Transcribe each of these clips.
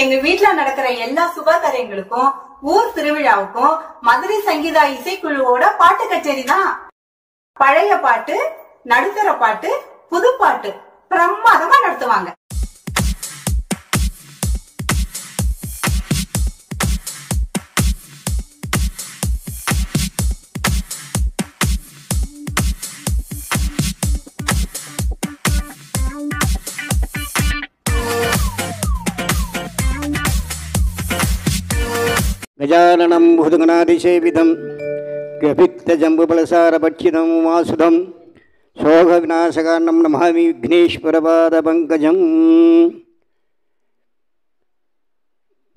எங்க வீட்டுல நடக்கிற எல்லா சுப காரியங்களுக்கும் ஊர் திருவிழாவுக்கும் மதுரை சங்கீதா இசைக்குழுவோட பாட்டு கச்சேரி தான். பழைய பாட்டு நடுத்தர பாட்டு புது பாட்டு பிரமாதமா நடத்துவாங்க. गजाननं भुजगणादिसेवितं गभिक्तजम्बुबलसारभक्षितं उमासुधं शोकविनाशकारणं नमामि விக்னேஸ்வரபாதபங்கஜம்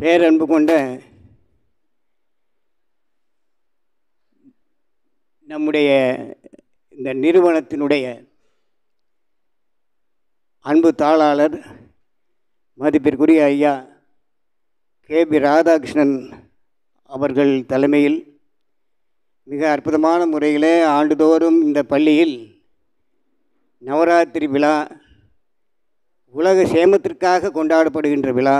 பேரன்பு கொண்ட நம்முடைய இந்த நிறுவனத்தினுடைய அன்பு தாளாளர் மதிப்பிற்குரிய ஐயா கே பி ராதாகிருஷ்ணன் அவர்கள் தலைமையில் மிக அற்புதமான முறையில் ஆண்டுதோறும் இந்த பள்ளியில் நவராத்திரி விழா உலக சேமத்திற்காக கொண்டாடப்படுகின்ற விழா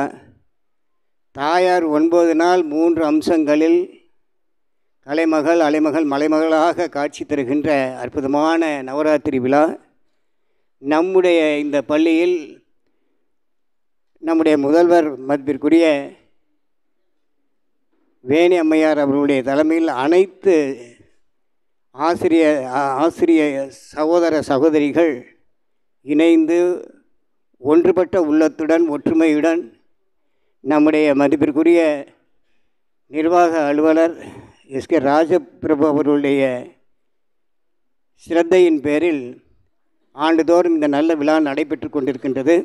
தாயார் ஒன்பது நாள் மூன்று அம்சங்களில் கலைமகள் அலைமகள் மலைமகளாக காட்சி தருகின்ற அற்புதமான நவராத்திரி விழா. நம்முடைய இந்த பள்ளியில் நம்முடைய முதல்வர் மதிப்பிற்குரிய வேணி அம்மையார் அவர்களுடைய தலைமையில் அனைத்து ஆசிரிய ஆ- ஆசிரிய சகோதர சகோதரிகள் இணைந்து ஒன்றுபட்ட உள்ளத்துடன் ஒற்றுமையுடன் நம்முடைய மதிப்பிற்குரிய நிர்வாக அலுவலர் எஸ் கே ராஜபிரபு அவர்களுடைய சிரத்தையின் பேரில் ஆண்டுதோறும் இந்த நல்ல விழா நடைபெற்று கொண்டிருக்கின்றது.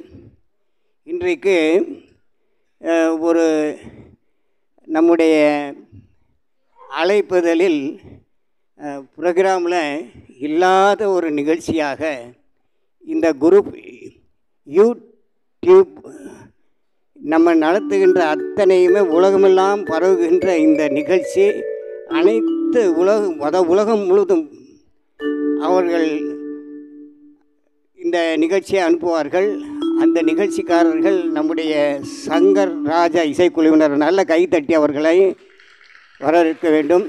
இன்றைக்கு ஒரு நம்முடைய அழைப்புதலில் ப்ரோக்ராமில் இல்லாத ஒரு நிகழ்ச்சியாக இந்த குரூப் யூடியூப் நம்ம நடத்துகின்ற அத்தனையுமே உலகமெல்லாம் பரவுகின்ற இந்த நிகழ்ச்சி அனைத்து உலகம் அத உலகம் முழுவதும் அவர்கள் இந்த நிகழ்ச்சியை அனுப்புவார்கள். அந்த நிகழ்ச்சிக்காரர்கள் நம்முடைய சங்கர் ராஜா இசைக்குழுவினர் நல்ல கைத்தட்டி அவர்களை வரவேற்க வேண்டும்.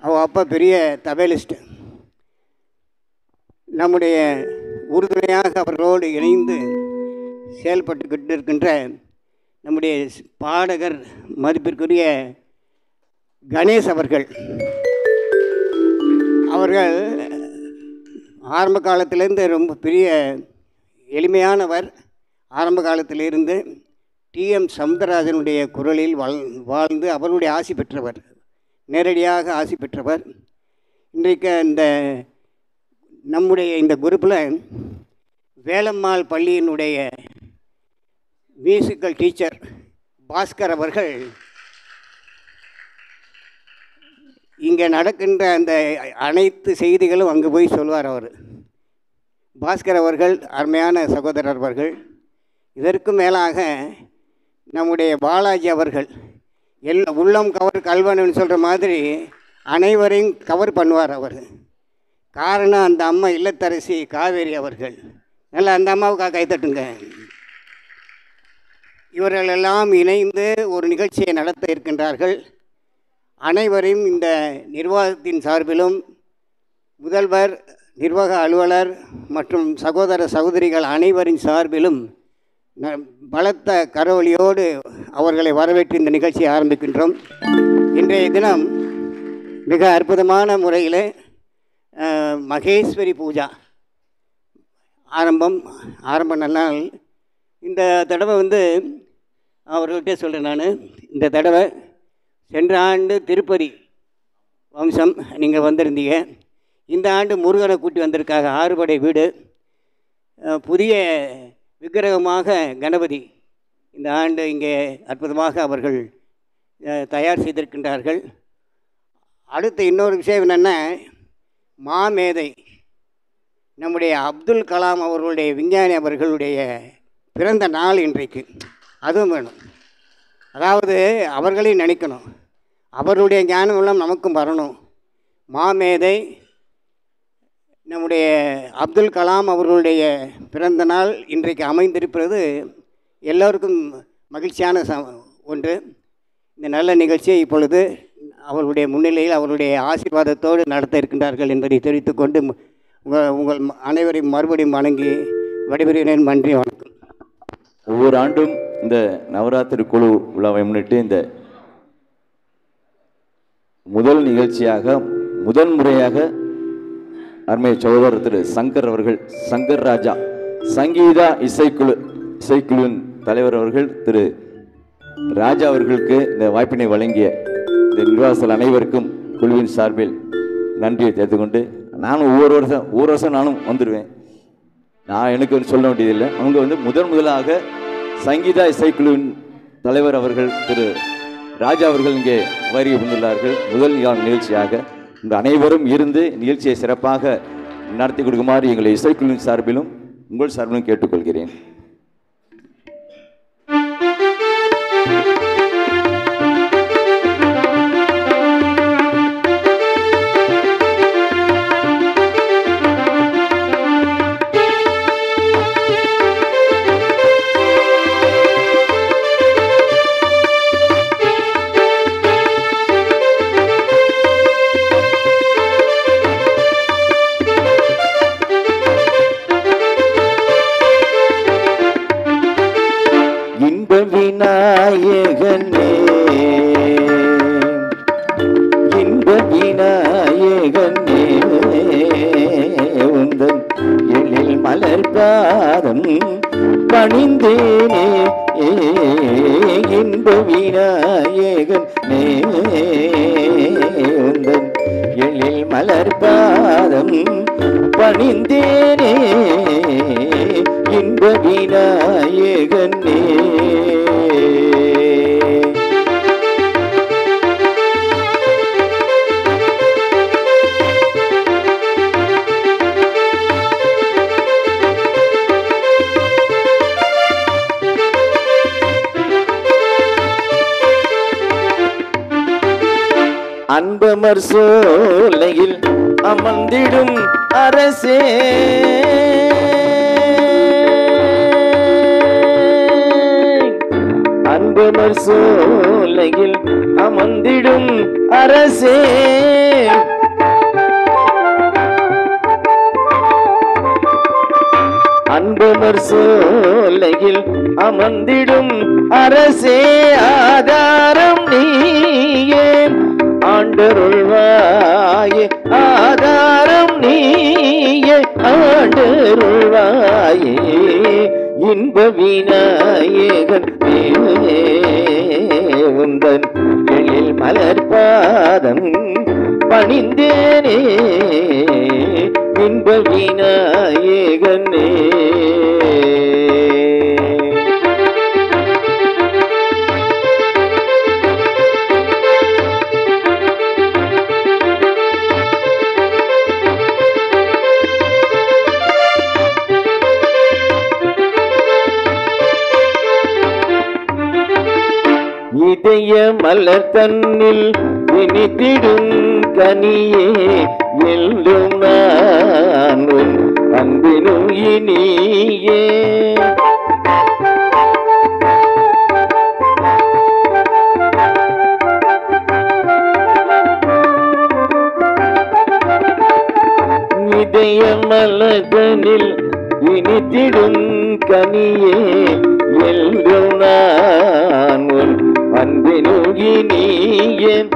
அவ அப்பா பெரிய தபேலிஸ்ட். நம்முடைய உறுதுணையாக அவர்களோடு இணைந்து செயல்பட்டுக்கிட்டு இருக்கின்ற நம்முடைய பாடகர் மதிப்பிற்குரிய கணேஷ் அவர்கள். அவர்கள் ஆரம்ப காலத்திலேருந்து ரொம்ப பெரிய எளிமையானவர். ஆரம்ப காலத்திலிருந்து டிஎம் சவுந்தரராஜனுடைய குரலில் வாழ் வாழ்ந்து அவருடைய ஆசி பெற்றவர். நேரடியாக ஆசி பெற்றவர். இன்றைக்கு இந்த நம்முடைய இந்த குரூப்பில் வேலம்மாள் பள்ளியினுடைய மியூசிக்கல் டீச்சர் பாஸ்கர் அவர்கள் இங்கே நடக்கின்ற அந்த அனைத்து செய்திகளும் அங்கே போய் சொல்வார் அவர். பாஸ்கர் அவர்கள் அருமையான சகோதரர் அவர்கள் இதற்கும் மேலாக நம்முடைய பாலாஜி அவர்கள் எல்லா உள்ளம் கவர் கல்வனு சொல்கிற மாதிரி அனைவரையும் கவர் பண்ணுவார் அவர். காரணம் அந்த அம்மா இல்லத்தரசி காவேரி அவர்கள். நல்லா அந்த அம்மாவுக்காக கைத்தட்டுங்க இவர்களெல்லாம் இணைந்து ஒரு நிகழ்ச்சியை நடத்த இருக்கின்றார்கள். அனைவரையும் இந்த நிர்வாகத்தின் சார்பிலும் முதல்வர் நிர்வாக அலுவலர் மற்றும் சகோதர சகோதரிகள் அனைவரின் சார்பிலும் பலத்த கரவொலியோடு அவர்களை வரவேற்று இந்த நிகழ்ச்சியை ஆரம்பிக்கின்றோம். இன்றைய தினம் மிக அற்புதமான முறையில் மகேஸ்வரி பூஜா ஆரம்பம் ஆரம்ப நல்லால் இந்த தடவை வந்து அவர்கள்ட்டே சொல்கிறேன் நான். இந்த தடவை சென்ற ஆண்டு திருப்பதி வம்சம் நீங்கள் வந்திருந்தீங்க. இந்த ஆண்டு முருகனை கூட்டி வந்திருக்காங்க. ஆறுபடை வீடு. புதிய விக்கிரகமாக கணபதி இந்த ஆண்டு இங்கே அற்புதமாக அவர்கள் தயார் செய்திருக்கின்றார்கள். அடுத்து இன்னொரு விஷயம் என்னென்னா மாமேதை. நம்முடைய அப்துல் கலாம் அவர்களுடைய விஞ்ஞானி அவர்களுடைய பிறந்த நாள் இன்றைக்கு. அதுவும் வேணும். அதாவது அவர்களையும் நினைக்கணும். அவருடைய ஞானம் எல்லாம் நமக்கும் வரணும். மாமேதை நம்முடைய அப்துல் கலாம் அவர்களுடைய பிறந்த நாள் இன்றைக்கு அமைந்திருப்பது எல்லோருக்கும் மகிழ்ச்சியான ச ஒன்று. இந்த நல்ல நிகழ்ச்சியை இப்பொழுது அவர்களுடைய முன்னிலையில் அவருடைய ஆசீர்வாதத்தோடு நடத்த இருக்கின்றார்கள் என்பதை தெரிவித்துக்கொண்டு உங்கள் உங்கள் அனைவரையும் மறுபடியும் வணங்கி விடைபெறுகிறேன். நன்றி வணக்கம். ஒவ்வொரு ஆண்டும் இந்த நவராத்திரி குழு விழாவை முன்னிட்டு இந்த முதல் நிகழ்ச்சியாக முதன் முறையாக அருமை சகோதரர் திரு சங்கர் அவர்கள் சங்கர் ராஜா சங்கீதா இசைக்குழு இசைக்குழுவின் தலைவர் அவர்கள் திரு ராஜா அவர்களுக்கு இந்த வாய்ப்பினை வழங்கிய இந்த நிர்வாகத்தில் அனைவருக்கும் குழுவின் சார்பில் நன்றியை தெரிந்து நானும் ஒவ்வொரு வருஷம் ஒவ்வொரு வருஷம் நானும் வந்துடுவேன். நான் எனக்கு வந்து சொல்ல வேண்டியதில்லை. அவங்க வந்து முதன் முதலாக சங்கீதா இசைக்குழுவின் தலைவர் அவர்கள் திரு ராஜா அவர்கள் இங்கே வருகை புரிந்துள்ளார்கள். முதல் நிகழ்ச்சியாக இந்த அனைவரும் இருந்து நிகழ்ச்சியை சிறப்பாக நடத்தி கொடுக்குமாறு எங்களை இசைக்குழுவின் சார்பிலும் உங்கள் சார்பிலும் கேட்டுக்கொள்கிறேன். से அன்பமர் சோலையில் அமர்ந்திடும் அரசே. அன்பமர் சோலையில் அமர்ந்திடும் அரசே ஆதாரம் நீயே. ஆண்டருள்வாயே ஆண்டருள்வாயே இன்ப விநாயகன் உந்தன் எழில் மலர் பாதம் பணிந்தேனே இன்ப விநாயகனே மலர் தன்னில் இனித்திடும் கனியே எல்லும் நானும் அன்பினும் இனியே. இதய மலதனில் இனித்திடும் கனியே எல்லும் நான் அன்பெனுகி அன்பினுகினியே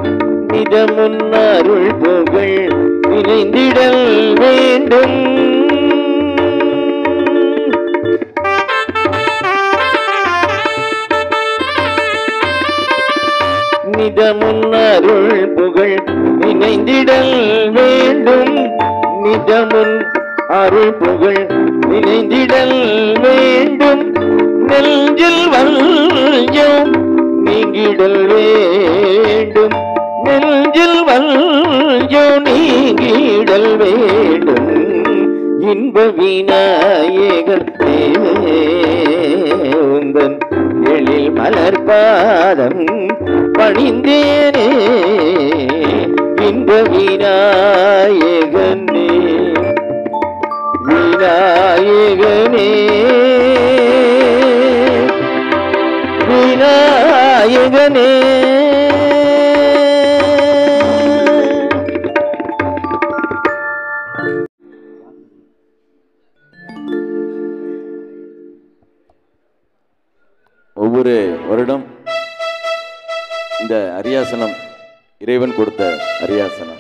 மிதமுன் அருள் புகழ் நினைந்திடல் வேண்டும். நிதமுன் அருள் புகழ் நினைந்திடல் வேண்டும். நிதமுன் அருள் புகழ் நினைந்திடல் வேண்டும். நெஞ்சில் வல்யம் நீங்கிடல் வேண்டும். நெஞ்சில் வல்யோ நீங்கிடல் வேண்டும். இன்ப விநாயகன் உந்தன் எழில் மலர் பாதம் பணிந்தேனே. இன்ப விநாயகனே. விநாயகனே. நாயகனே. ஒவ்வொரு வருடம் இந்த அரியாசனம் இறைவன் கொடுத்த அரியாசனம்.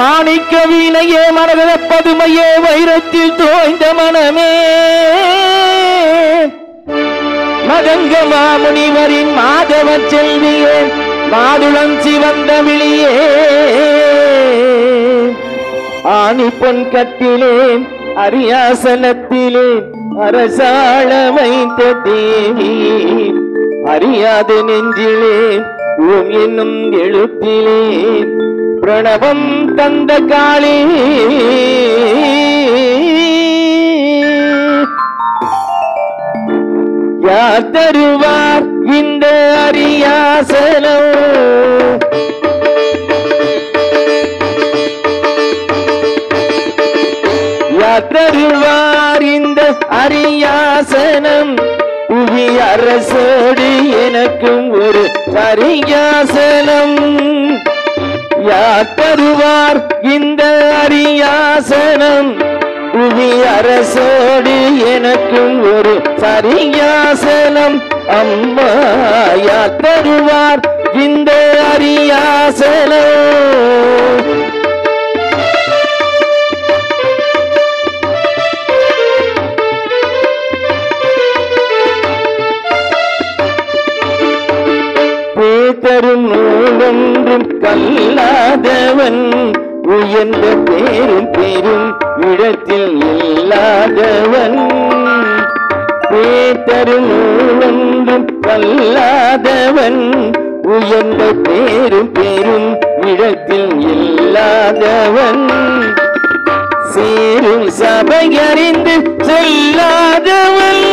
மாணிக்க வீணையே மரகத பதுமையே வைரத்தில் தோய்ந்த மனமே. மதங்க மாமுனிவரின் மாதவ செல்வியே மாதுளம் சிவந்த விழியே. ஆணி பொன் கட்டிலே அரியாசனத்திலே அரசாள வைத்த தேவி. அறியாத நெஞ்சிலே ஓம் என்னும் எழுத்திலே பிரணவம் தந்த காளி. யார் தருவார் இந்த அரியாசனம்? யார் தருவார் இந்த அரியாசனம்? புவி அரசோடு எனக்கும் ஒரு அரியாசனம். யார் தருவார் இந்த அரியாசனம் புவி அரசோடு எனக்கும் ஒரு சரியாசனம் அம்மா யார் தருவார் இந்த அரியாசனம். நூலொன்றும் கல்லாதவன். உயர்ந்த பேரும் பெரும் இடத்தில் இல்லாதவன் பேத்தரும் நூலொன்றும் கல்லாதவன். உயர்ந்த பேரும் பெரும் இடத்தில் இல்லாதவன் சேரும் சபையறிந்து சொல்லாதவன்.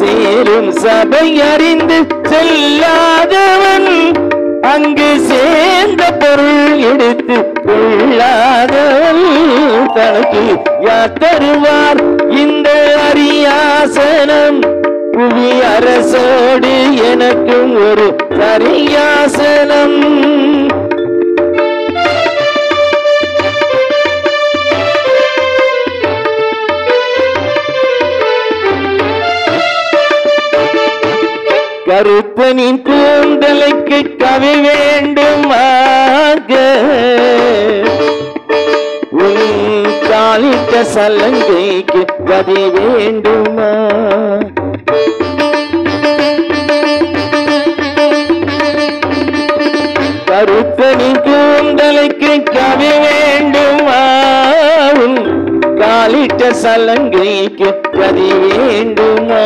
சேரும் சபை அறிந்து செல்லாதவன். அங்கு சேர்ந்த பொருள் எடுத்து கொள்ளாதவன் தனக்கு யார் தருவார்? இந்த அரியாசனம் புவி அரசோடு எனக்கும் ஒரு அரியாசனம். கரு கற்பனின் கூந்தலுக்கு கவி வேண்டுமாக. உன் காலிட்ட சலங்கைக்கு கதி வேண்டுமா? கருப்பனின் கூந்தலுக்கு கவி வேண்டுமா? காலிட்ட சலங்கைக்கு கதி வேண்டுமா?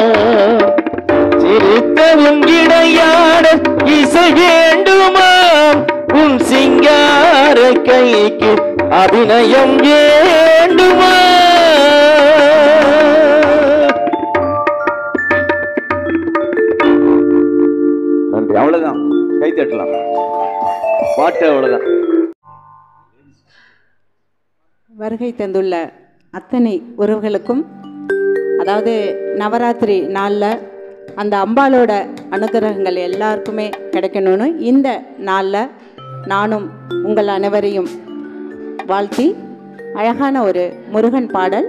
சிரித்தவும் இடையாட இசை வேண்டுமா உன் சிங்கார கைக்கு அபிநயம் வேண்டுமா நன்றி. அவ்வளவுதான். கை தட்டலாம். பாட்டு அவ்வளவுதான். வருகை தந்துள்ள அத்தனை உறவுகளுக்கும் அதாவது நவராத்திரி நாளில் அந்த அம்பாலோட அனுகிரகங்கள் எல்லாருக்குமே கிடைக்கணும்னு இந்த நாளில் நானும் உங்கள் அனைவரையும் வாழ்த்தி அழகான ஒரு முருகன் பாடல்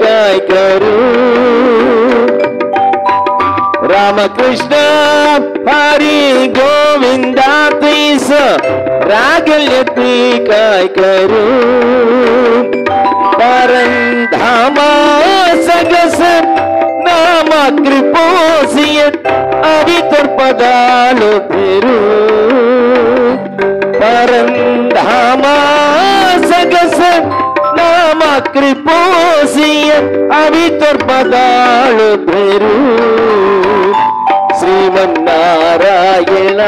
काय करू रामकृष्ण हरी गोविंदा तीस रागल्य ती काय करू परंधामा सगस नामा कृपोसियत अवितर पदालो फिरू परंधामा ಕ್ರಿಪೋಸಿಯ ಅವಿತರ್ಪದಾಳು ಬೇರು Srimannarayana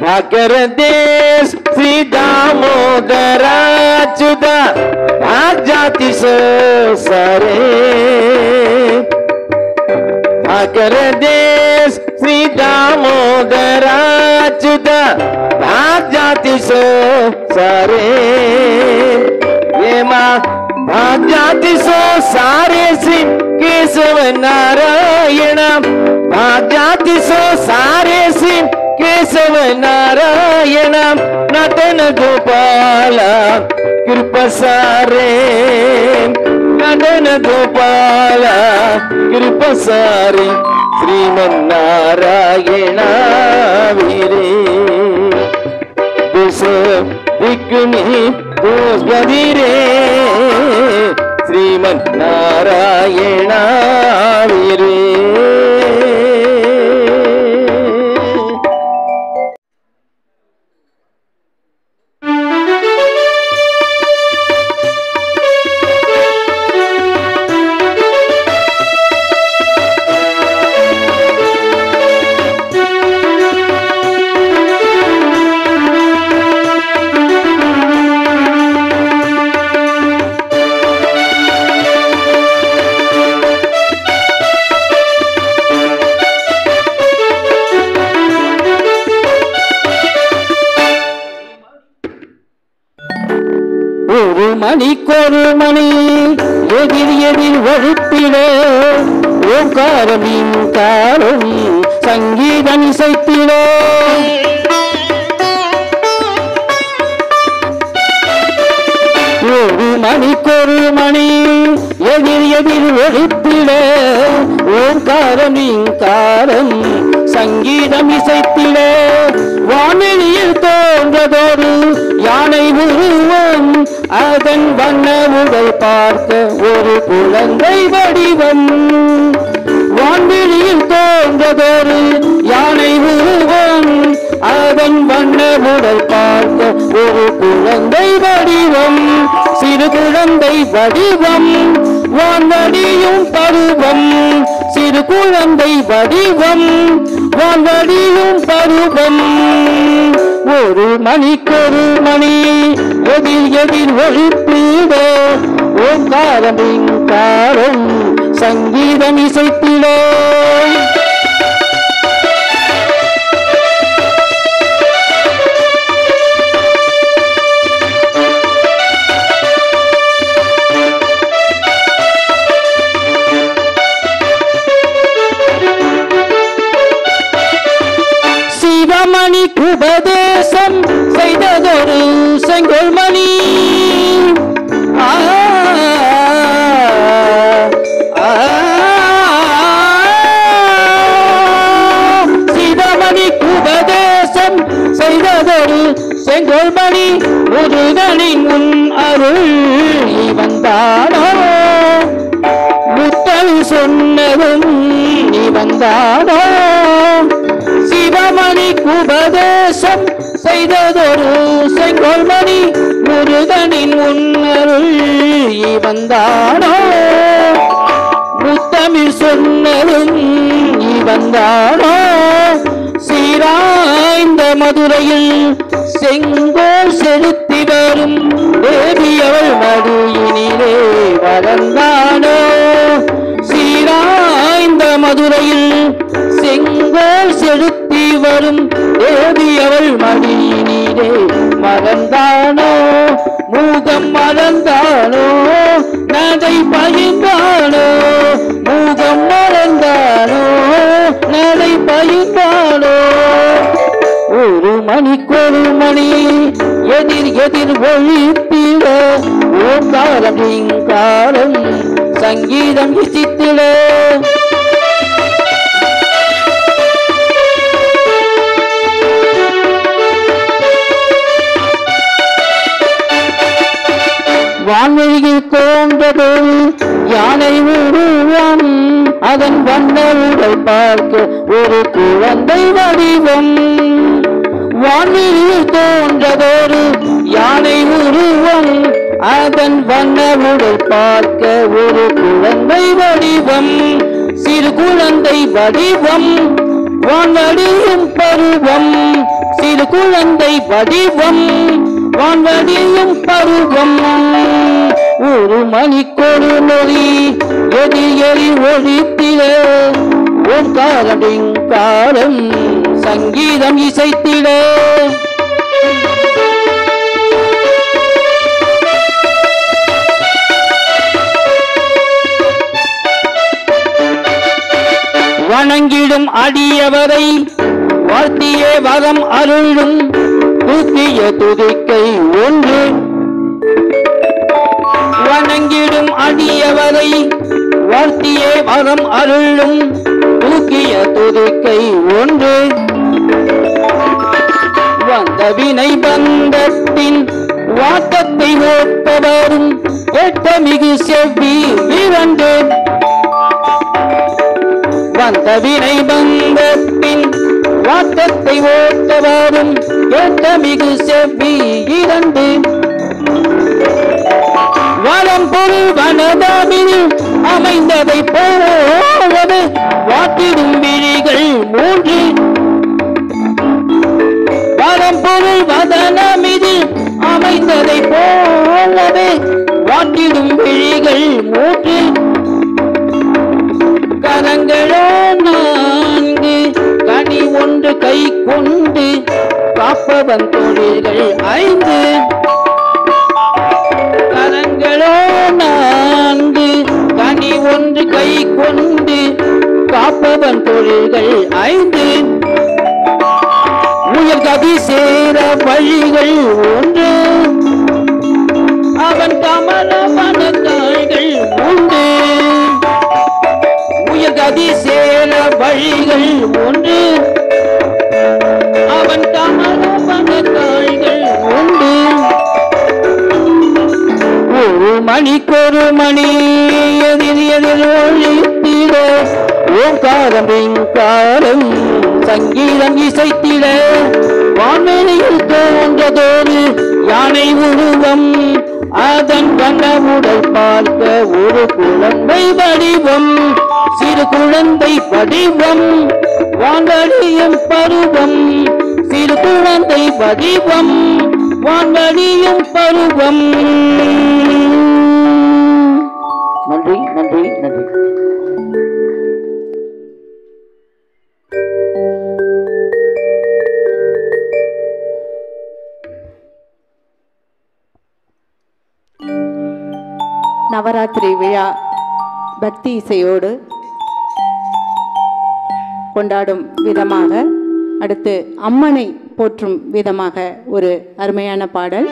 Back at this Shri दामोदराचुदा भाग जाती सारे। भाकर देश श्री दामोदराचुदा भाग जाती सारे। ये माँ भाग्यातिसो सारे श्री केशव नारायण भाग्यातिसो सारे श्री केशव नारायण नटन गोपाल कृपसारे नटन गोपाल कृपसारे श्रीमन्नारायण वीरे दिश दिग्नि பூஸ்வதிரே ஸ்ரீமன் நாராயணாவிரே. மணிக்கொரு மணி எதிர் எதிர் வகுப்பிலே ஓங்காரமின் காரணி சங்கீதம் இசைத்திட ஒரு மணிக்கொரு மணி எதிர் எதிர் வகுப்பிலே ஓங்காரமின் காரணி சங்கீதம் இசைத்திட வானொலியில் தோன்றதொரு யானை உருவம் அதன் வண்ண உடல் பார்க்க ஒரு குழந்தை வடிவம். வான்வெளியில் தோன்றதொரு யானை உருவம். அதன் வண்ண உடல் பார்க்க ஒரு குழந்தை வடிவம். சிறு குழந்தை வடிவம். வான்வடியும் பருவம். சிறு குழந்தை வடிவம். வான்வடியும் பருவம். ஒரு மணிக்கொரு மணி எதிர் எதிர் ஒழிப்பிட. ஓங்காரமின் காரம் சங்கீதம் இசைத்திட. மணி உபதேசம் செய்ததொரு செங்கோல் மணி சீதாமணி உபதேசம் செய்ததொரு செங்கோல் மணி முருகனின் முன் அருள் வந்தானோ முத்தல் சொன்னதும் நீ வந்தானோ உபதேசம் செய்ததொரு செங்கோல்மணி முருகனின் முன்னர் வந்தானோ முத்தமிழ் சொன்னதும் நீ வந்தானோ சீராய்ந்த மதுரையில் செங்கோல் செலுத்தி வரும் தேவி அவள் மதுயினிலே வளர்ந்தானோ? சீராய்ந்த மதுரையில் செங்கோல் செலுத்தி வரும் தேவி அவள் மடியினிலே மறந்தானோ? மூகம் மறந்தானோ? நதை பயின்றானோ மூகம் மறந்தானோ? நதை பயின்றானோ ஒரு மணிக்கொரு மணி எதிர் எதிர் ஒழித்திட ஓங்காரம் இங்காரம் சங்கீதம் இசித்திட வான்வெளியில் தோன்றதோ. யானை உருவம். அதன் வண்ண உடல் பார்க்க ஒரு குழந்தை வடிவம். வான்வெளியில் தோன்றதொரு யானை உருவம். அதன் வண்ண உடல் பார்க்க ஒரு குழந்தை வடிவம். சிறு குழந்தை வடிவம். வானடியும் பருவம். சிறு குழந்தை வடிவம். வான்வடியும் பருவம். ஒரு மணிக்கொரு நொறி எதி எரி ஒழித்திட ஓங்காரடிங் காலம் சங்கீதம் இசைத்திட வணங்கிடும் அடியவரை வாழ்த்தியே வரம் அருளும். தூக்கிய துதிக்கை ஒன்று. வணங்கிடும் அடியவரை வாழ்த்தியே வரம் அருளும் தூக்கிய துதிக்கை ஒன்று. வந்த வினை பந்தத்தின் வாட்டத்தை ஓட்டவரும் எட்டமிகு செவ்வி இரண்டு. வந்த வினை பந்தத்தின் வாக்கத்தை ஓட்டவரும் எட்டமிகு செவ்வி இரண்டு. வளம் பொருள் வனதாமில் அமைந்ததை போவது வாட்டிடும் விழிகள் மூன்று. வளம் பொருள் வதனமிதில் அமைந்ததை போலவே வாட்டிடும் விழிகள் மூன்று. கரங்களோ நான்கு கனி ஒன்று கை கொண்டு காப்பவன் தொழில்கள் ஐந்து. கரங்களோ நான்கு கனி ஒன்று கை கொண்டு காப்பவன் தொழில்கள் ஐந்து. உயர் கவி சேர வழிகள் ஒன்று. அவன் கமல மனத்தாள்கள் உண்டு உயர் கதி சேர வழிகள் ஒன்று. அவன் கமல மனத்தாள்கள் உண்டு ஒரு மணிக்கொரு மணி எதிர் எதிர் ஒழித்திட ஓங்காரம் இங்காரம் சங்கீதம் இசைத்திட. வான்வெளியில் தோன்றதோடு யானை உருவம் அதன் கண்ணவுடல் பார்க்க ஒரு குழந்தை வடிவம் சிறு குழந்தை வடிவம் வான்வழியும் பருவம். சிறு குழந்தை வடிவம் வான்வழியும் பருவம். நன்றி நன்றி நன்றி. நவராத்திரி விழா பக்தி இசையோடு கொண்டாடும் விதமாக அடுத்து அம்மனை போற்றும் விதமாக ஒரு அருமையான பாடல்.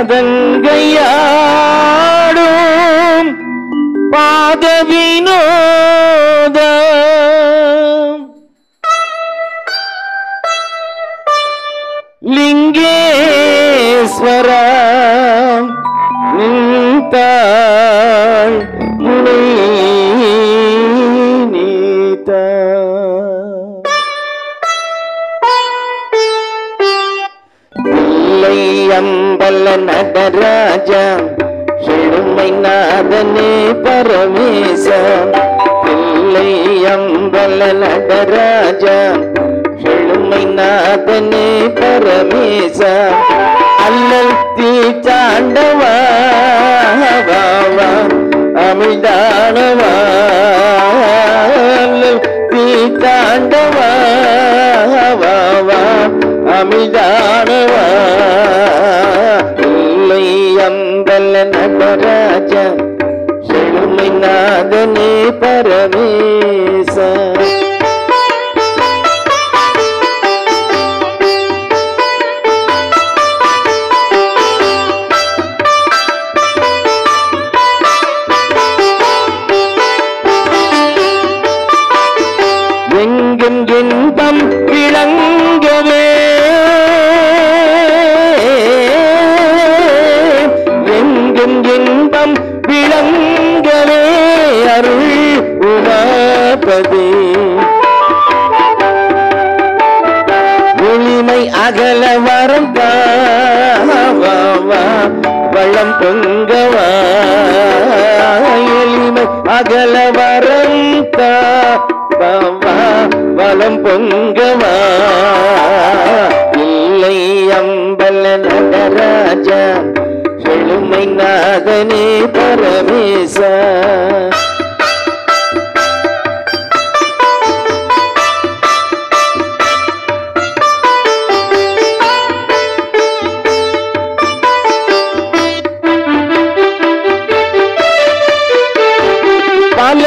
சதங்கையாடும்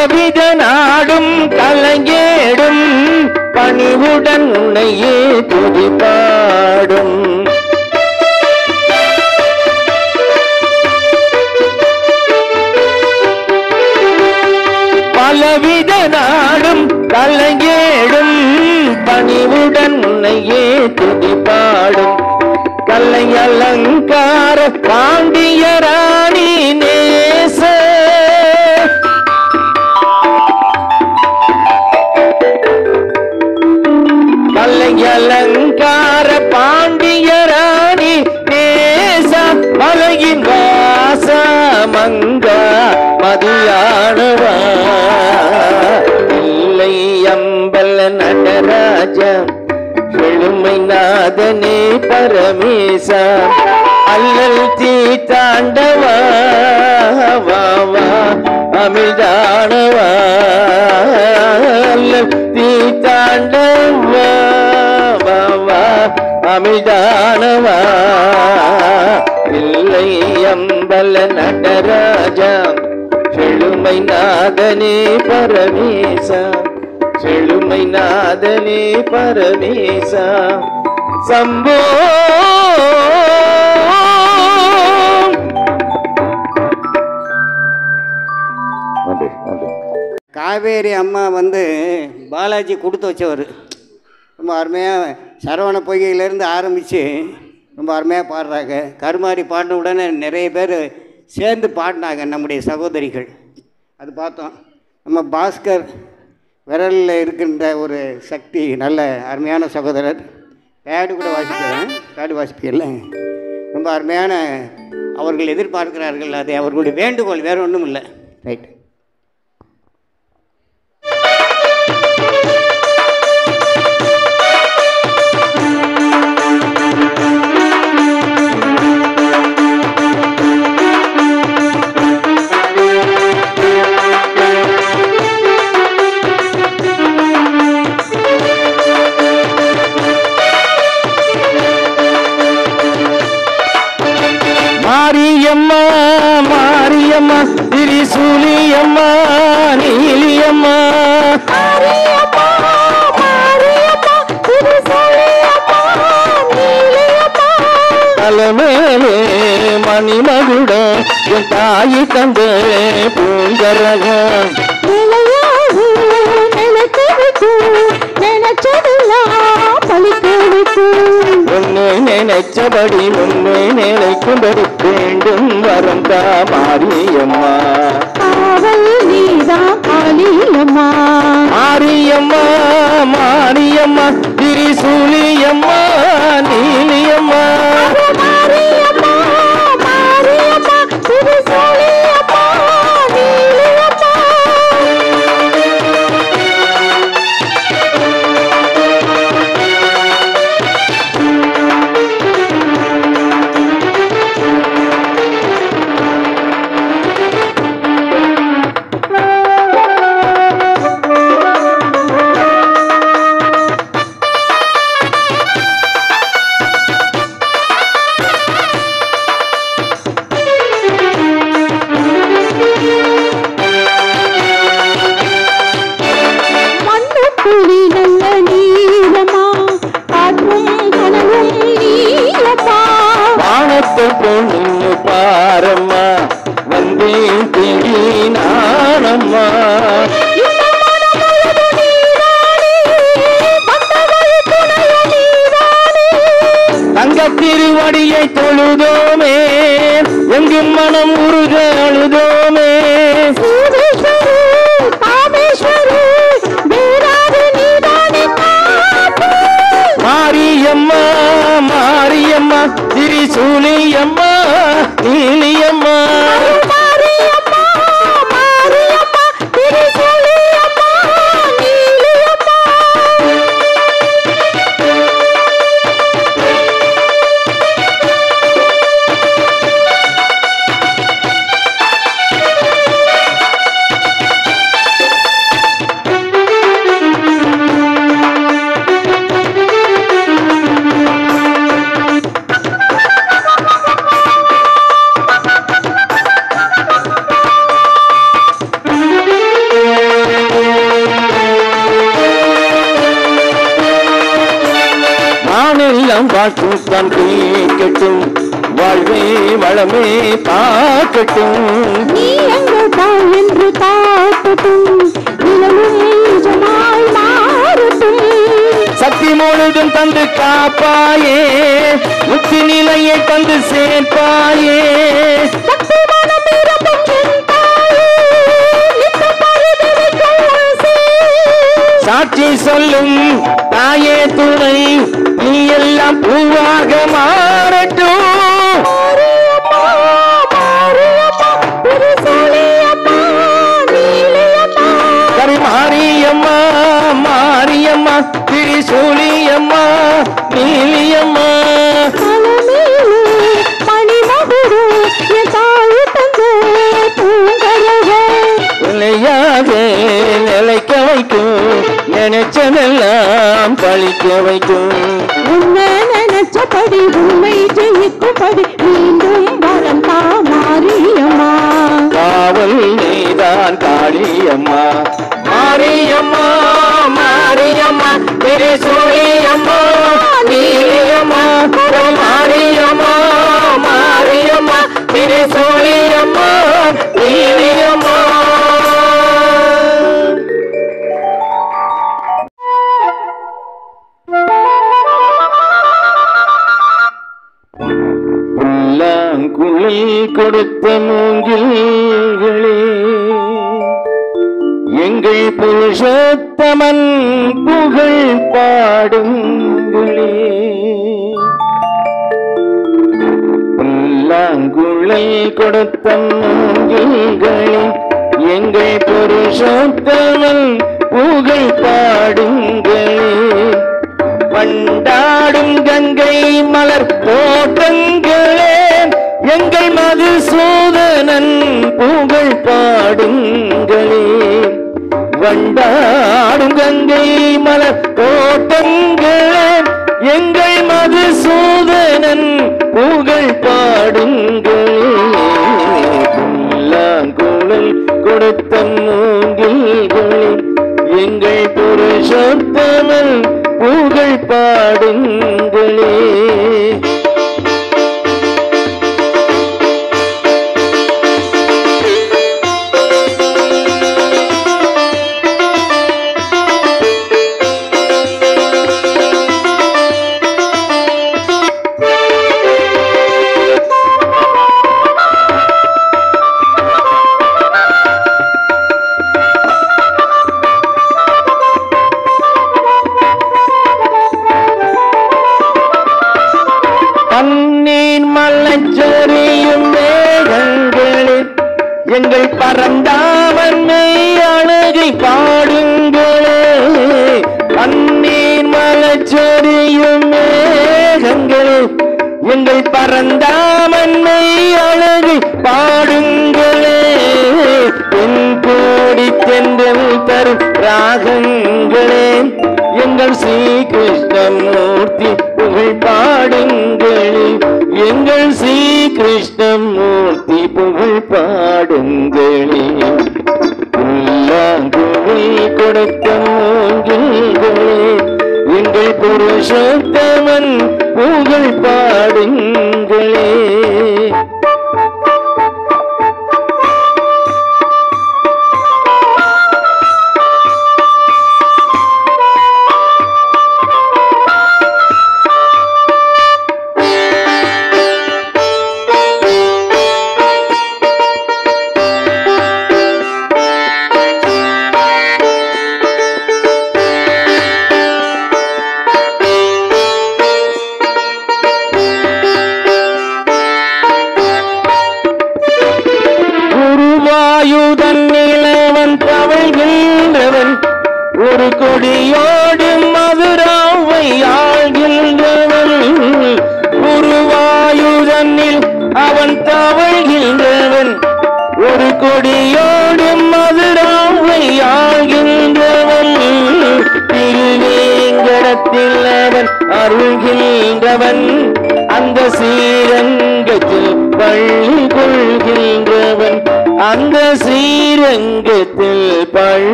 பலவித நாடும் கலைஞேடும் பணிவுடன் உன்னையே துதிப்பாடும். பலவித நாடும் கலைஞேடும் பணிவுடன் உன்னையே துதிப்பாடும். கல்லை அலங்கார பாண்டியரா மதியானவா இல்லை அம்பல நடராஜா எழுமை நாதனே பரமேசா அல்லல் தீ தாண்டவா வா வா அமிழ்தானவா அல்லல் தீ தாண்டவா வா வா அமிழ்தானவா. இல்லை அம்பல நடராஜா செழுமை நாதனே பரமேசா செழுமை நாதனே பரமேசா. சம்போ காவேரி அம்மா வந்து பாலாஜி கொடுத்து வச்சவர். ரொம்ப அருமையாக சரவண பொய்கையிலேருந்து ஆரம்பித்து ரொம்ப அருமையாக பாடுறாங்க. கருமாரி பாடின உடனே நிறைய பேர் சேர்ந்து பாடினாங்க நம்முடைய சகோதரிகள். அது பார்த்தோம். நம்ம பாஸ்கர் விரலில் இருக்கின்ற ஒரு சக்தி நல்ல அருமையான சகோதரர். பேடு கூட வாசிக்கிறேன் பேடு வாசிப்பீங்கல்ல? ரொம்ப அருமையான அவர்கள் எதிர்பார்க்கிறார்கள். அது அவர்களுடைய வேண்டுகோள் வேறு ஒன்றும் இல்லை ரைட் நீலியம்மா. தலைமேலே மணிமகுட என் தாயி தந்த பூங்கரகம் உன்னை நினைச்சபடி உன்னை நினைக்கும்படி வேண்டும். வரம் தா மாரியம்மா. மாரியம்மா மாரியம்மா திரிசூலியம்மா நீலியம்மா. நிலையாக நிலைக்க வைக்கும். நினைச்சதெல்லாம் பழிக்க வைக்கும். உன்னை நினைச்சபடி உண்மை ஜெயிக்கும்படி மீண்டும் வரம் மாரியம்மா. காவல் நீதான் காளியம்மா. மாரியம்மா. திரிசூலியம்மா நீலியம்மா. கொடுத்த பாடுங்களே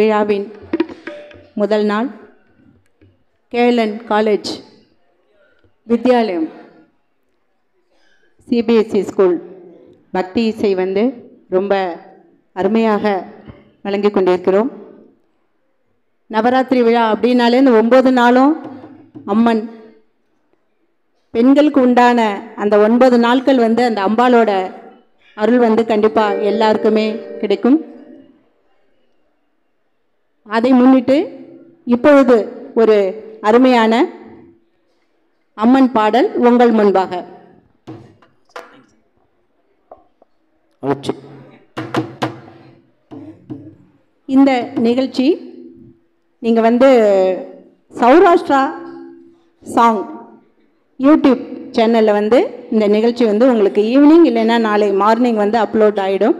விழாவின் முதல் நாள் KLN college Vidyalayam CBSE school பக்தி இசை வந்து ரொம்ப அருமையாக வழங்கி கொண்டிருக்கிறோம். நவராத்திரி விழா அப்படின்னாலே இந்த ஒம்பது நாளும் அம்மன் பெண்களுக்கு உண்டான அந்த ஒன்பது நாட்கள் வந்து அந்த அம்பாளோட அருள் வந்து கண்டிப்பாக எல்லாருக்குமே கிடைக்கும். அதை முன்னிட்டு இப்பொழுது ஒரு அருமையான அம்மன் பாடல் உங்கள் முன்பாக. இந்த நிகழ்ச்சி நீங்கள் வந்து சௌராஷ்டிரா சாங் யூடியூப் சேனலில் வந்து இந்த நிகழ்ச்சி வந்து உங்களுக்கு ஈவினிங் இல்லைன்னா நாளை மார்னிங் வந்து அப்லோட் ஆகிடும்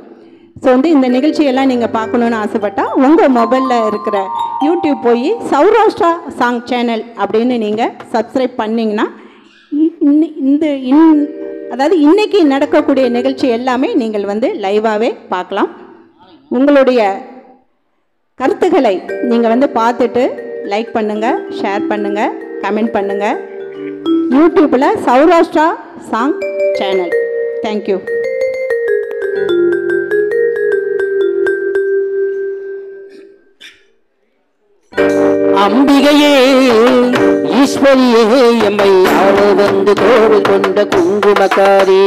ஸோ வந்து இந்த நிகழ்ச்சியெல்லாம் நீங்கள் பார்க்கணுன்னு ஆசைப்பட்டால் உங்கள் மொபைலில் இருக்கிற யூடியூப் போய் சௌராஷ்டிரா சாங் சேனல் அப்படின்னு நீங்கள் சப்ஸ்கிரைப் பண்ணிங்கன்னா இ- இந்த இன் அதாவது இன்றைக்கி நடக்கக்கூடிய நிகழ்ச்சி எல்லாமே நீங்கள் வந்து லைவாகவே பார்க்கலாம். உங்களுடைய கருத்துக்களை நீங்கள் வந்து பார்த்துட்டு லைக் பண்ணுங்கள் ஷேர் பண்ணுங்கள் கமெண்ட் பண்ணுங்கள் யூடியூப்பில் சௌராஷ்டிரா சாங் சேனல். தேங்க்யூ அம்பிகையே ஈஸ்வரியே எம்மை ஆள வந்து தோடு கொண்ட குங்குமக்காரி.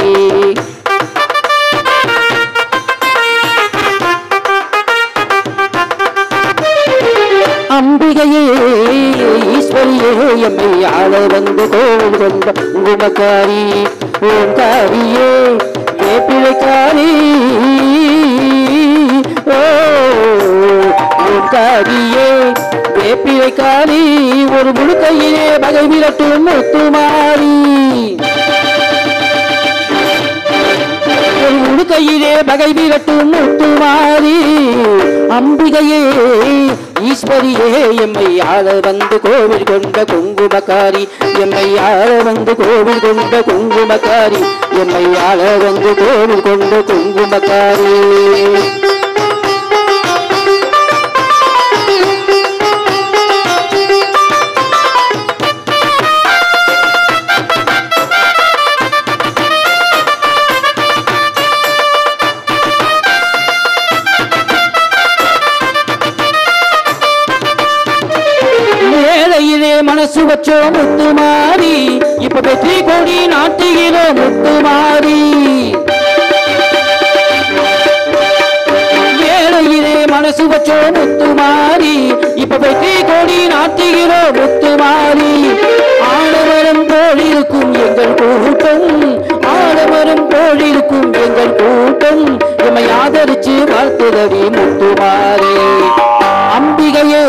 அம்பிகையே ஈஸ்வரியே எம்மை ஆள வந்து தோடு கொண்ட குங்குமக்காரி. ஓங்காரியே கேப்பிழைக்காரி ஓ ஓங்காரியே வேப்பிலை காலி ஒரு முழுக்கையிலே பகை விரட்டும் முத்துமாரி. ஒரு முழுக்கையிலே பகை விரட்டும் முத்துமாரி. அம்பிகையே ஈஸ்வரியே எம்மை ஆள வந்து கோவில் கொண்ட குங்குமக்காரி. எம்மை ஆள வந்து கோவில் கொண்ட குங்குமக்காரி. எம்மை ஆள வந்து கோவில் கொண்ட குங்குமக்காரி. மனசு வச்சோ முத்து மாறி இப்ப வெற்றி கொடி நாட்டுகிறோ முத்து மாறி. ஏழையிலே மனசு வச்சோ முத்து மாறி இப்ப வெற்றி கொடி நாட்டுகிறோ முத்து மாறி. ஆடவரம் போலிருக்கும் எங்கள் கூட்டம் ஆடவரம் போலிருக்கும் எங்கள் கூட்டம். எம்மை ஆதரிச்சு வாழ்த்துதவி முத்துமாறே அம்பிகையே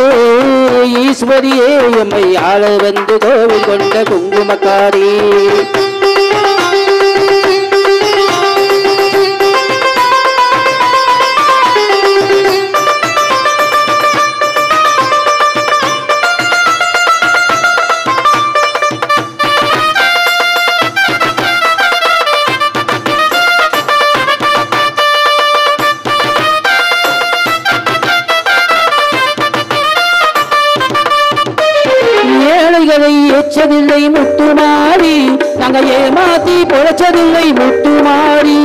ஈஸ்வரியே எம்மை ஆள வந்து கோவில் கொண்ட குங்குமக்காரி. பொழைச்சதில்லை முத்துமாரி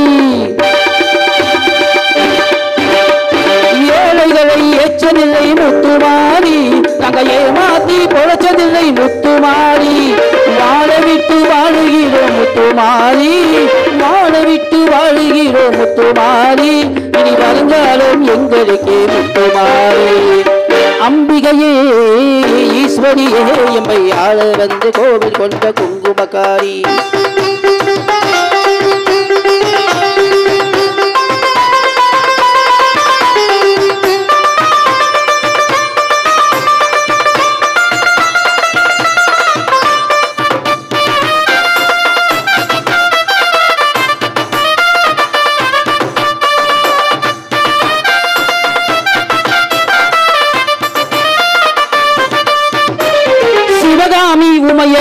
ஏழைகளை ஏச்சதில்லை முத்துமாரி நாங்க ஏமாத்தி பொழைச்சதில்லை முத்துமாரி வாழ விட்டு வாழுகிறோம் முத்துமாரி வாழ விட்டு வாழுகிறோம் முத்துமாரி இனி வருங்காலம் எங்களுக்கு முத்துமாரி அம்பிகையே ஈஸ்வரியே எம்மை ஆள வந்து கோவில் கொண்ட குங்குமக்காரி.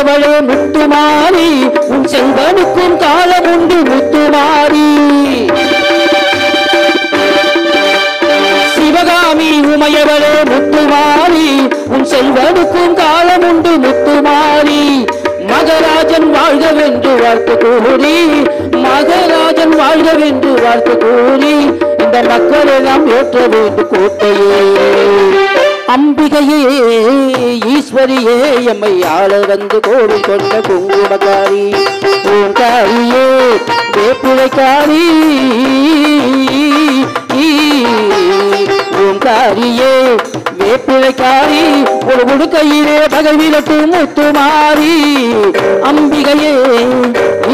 சிவகாமி உமையவளே முத்துமாரி உன் செல்வனுக்கும் காலம் உண்டு முத்துமாரி சிவகாமி உமையவளே முத்துமாரி உன் செல்வனுக்கும் காலம் உண்டு முத்துமாரி மகராஜன் வாழ்கவென்று வாழ்த்து கூறி மகராஜன் வாழ்கவென்று வாழ்த்து கூறி இந்த மக்களெல்லாம் ஏற்ற வேண்டும் கோட்டையே. அம்பிகையே ஈஸ்வரியே எம்மை ஆள வந்து கோவில் கொண்ட குங்குமக்காரி பூங்காரியே வேப்புழைக்காரி பூங்காரியே வேப்பிழைக்காரி ஒரு முடுக்கையிலே பகை விளட்டும் முத்துமாரி அம்பிகையே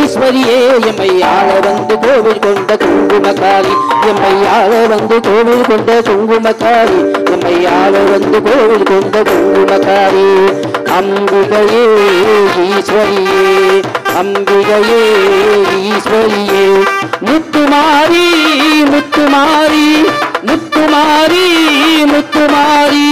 ஈஸ்வரியே எம்மை ஆள வந்து கோவில் கொண்ட குங்குமக்காரி. எம்மை ஆள வந்து கோவில் கொண்ட குங்குமக்காரி. எம்மை வந்து கோவில் கொண்ட குங்குமக்காரி அம்பிகையே ஈஸ்வரியே அம்பிகையே ஈஸ்வரியே. முத்துமாரி முத்துமாரி முத்துமாரி முத்துமாரி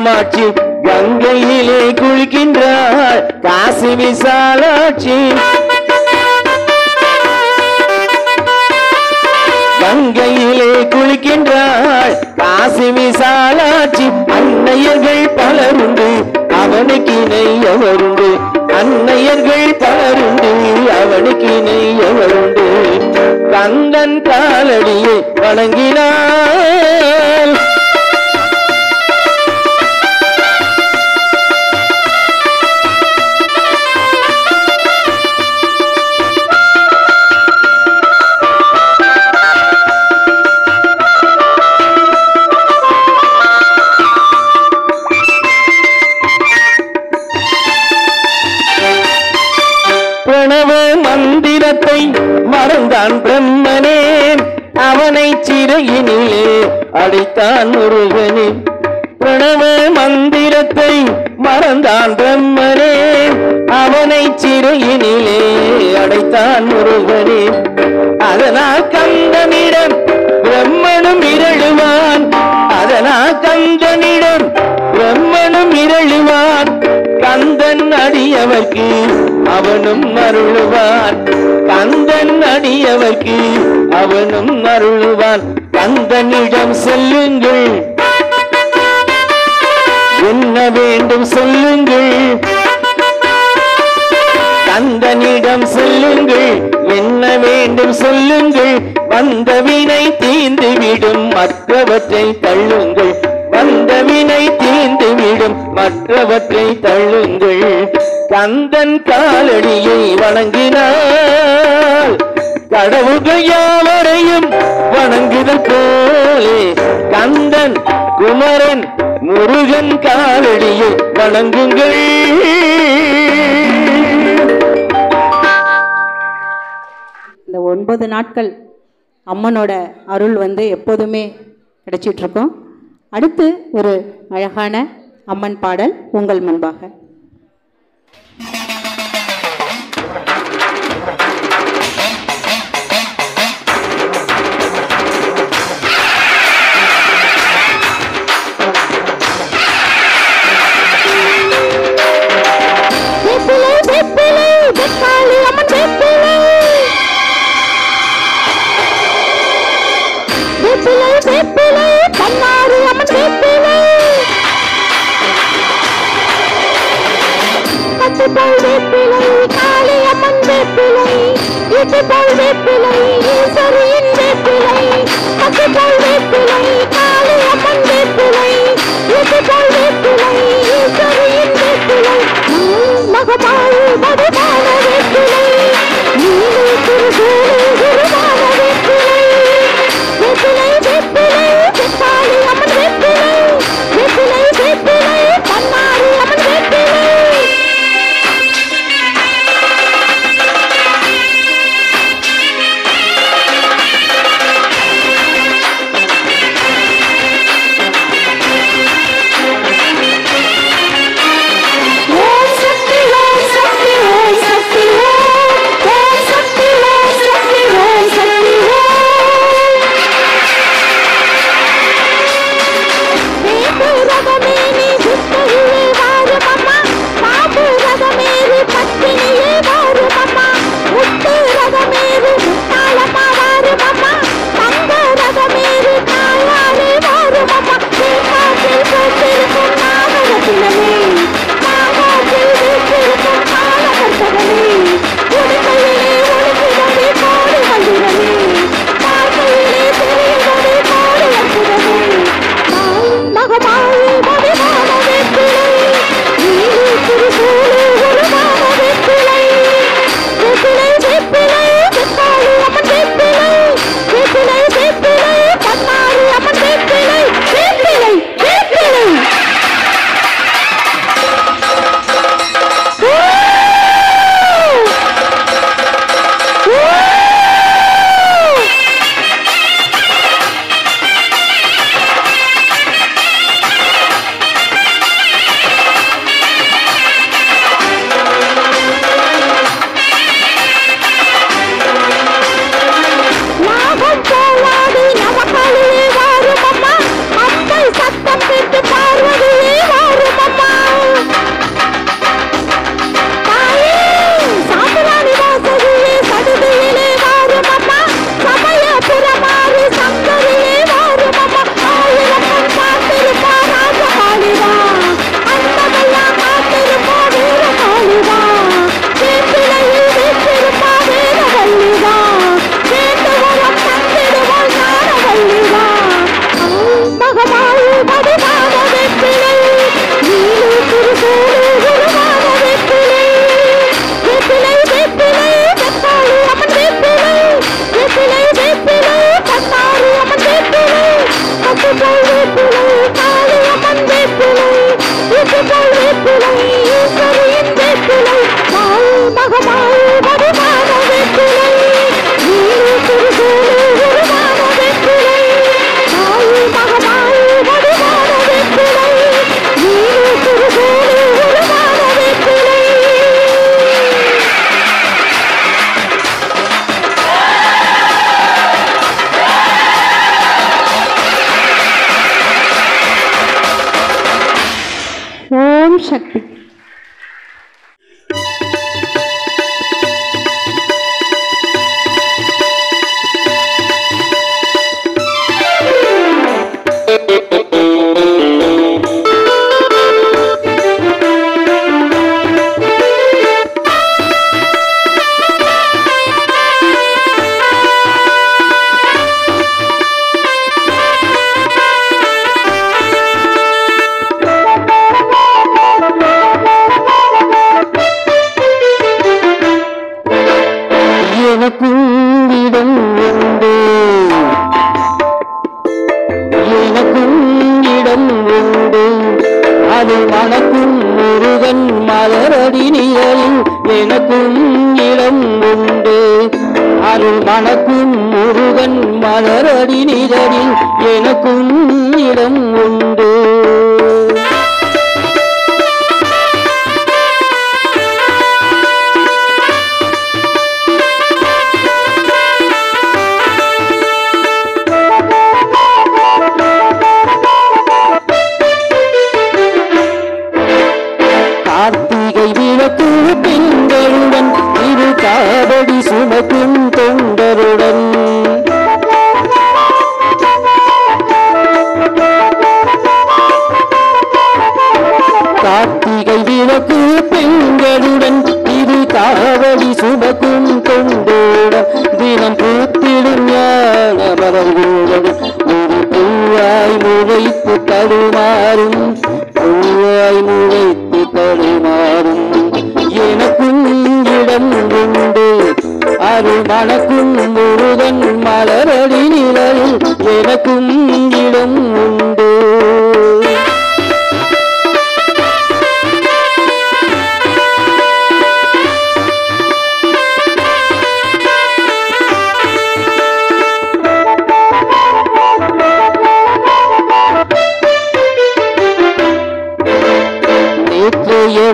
காமாட்சி கங்கையிலே குளிக்கின்றாள் காசி விசாலாட்சி. கங்கையிலே குளிக்கின்றாள் காசி விசாலாட்சி. அன்னையர்கள் பலருண்டு அவனுக்கு நெய்யவருண்டு அன்னையர்கள் பலருண்டு அவனுக்கு நெய்யவருண்டு கந்தன் காலடியை வணங்கினாள் அடைத்தான் முருகனே பிரணவ மந்திரத்தை மறந்தான் பிரம்மனே அவனை சிறையினிலே அடைத்தான் முருகனே. அதனால் கந்தனிடம் பிரம்மனும் இரழுவான் அதனால் கந்தனிடம் பிரம்மனும் இரழுவான் கந்தன் அடியவர்க்கு அவனும் அருளுவான் கந்தன் அடியவர்க்கு அவனும் அருளுவான். கந்தனிடம் செல்லுங்கள். என்ன வேண்டும் சொல்லுங்கள். கந்தனிடம் சொல்லுங்கள். என்ன வேண்டும் சொல்லுங்கள். வந்த வினை தீர்ந்துவிடும். மற்றவற்றை தள்ளுங்கள். வந்த வினை தீர்ந்துவிடும். மற்றவற்றை தள்ளுங்கள். கந்தன் காலடியை வணங்கினார். கடவுள்கள் யாவரையும் வணங்குதல் போலே கந்தன் குமரன் முருகன் காலடியை வணங்குங்கள். இந்த ஒன்பது நாட்கள் அம்மனோட அருள் வந்து எப்போதுமே கிடைச்சிட்ருக்கோம். அடுத்து ஒரு அழகான அம்மன் பாடல் உங்கள் முன்பாக.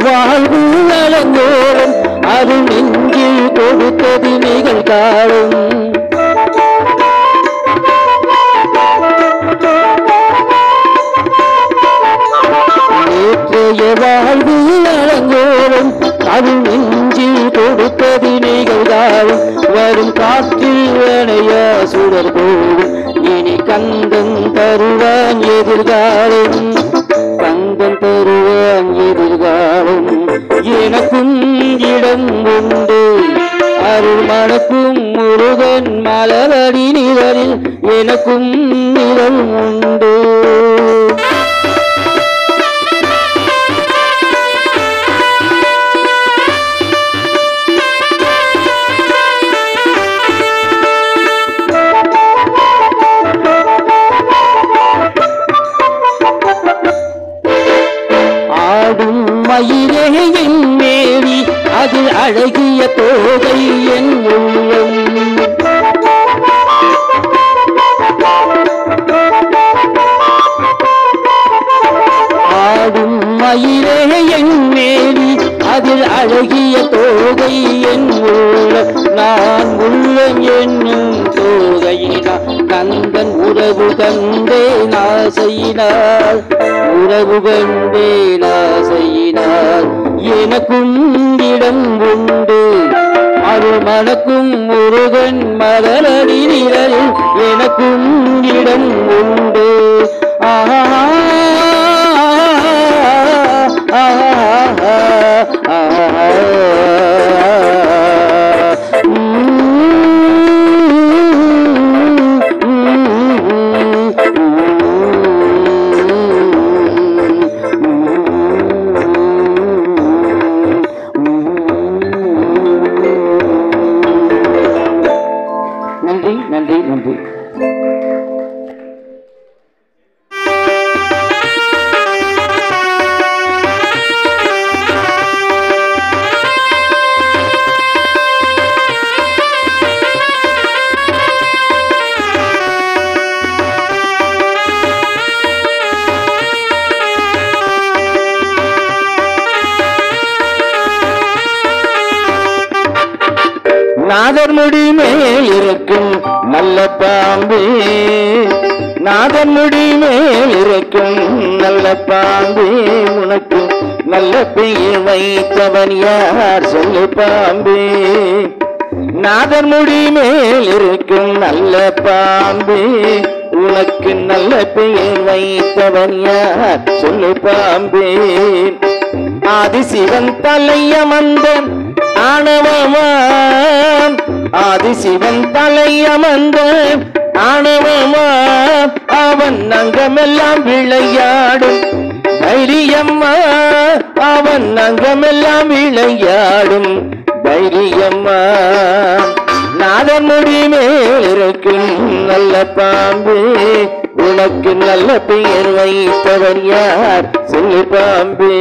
வாழ்வு நலங்கோறும் அது நெஞ்சில் கொடுத்தது நிகழ்காலம். நேற்றைய வாழ்வு நலங்கோறும் அது நெஞ்சில் கொடுத்தது நிகழ்காலம். வரும் காற்றில் அணைய சுடர் போடும் இனி கந்தன் தருவான் எதிர்காலம். மேல் நல்ல பாம்பு உனக்கு நல்ல பெயர் வைத்தவன் யார்? சொல்லு பாம்பு. ஆதிசிவன் தலையமந்த ஆணவமாம். ஆதிசிவன் தலையமந்த ஆணவமாம். அவன் அங்கமெல்லாம் விளையாடும். தைரியம்மா அவன் அங்கமெல்லாம் விளையாடும். தைரியம்மா. நாதன் முடி மேல் இருக்கும் நல்ல பாம்பு. உனக்கு நல்ல பெயர் வைத்தவர் யார்? சொல்லு பாம்பு.